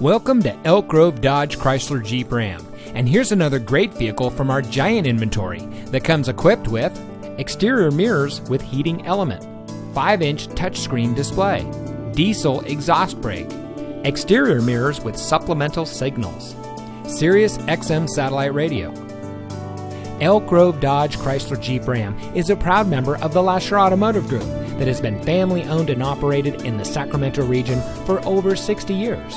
Welcome to Elk Grove Dodge Chrysler Jeep Ram. And here's another great vehicle from our giant inventory that comes equipped with exterior mirrors with heating element, 5 inch touchscreen display, diesel exhaust brake, exterior mirrors with supplemental signals, Sirius XM satellite radio. Elk Grove Dodge Chrysler Jeep Ram is a proud member of the Lasher Automotive Group that has been family owned and operated in the Sacramento region for over 60 years.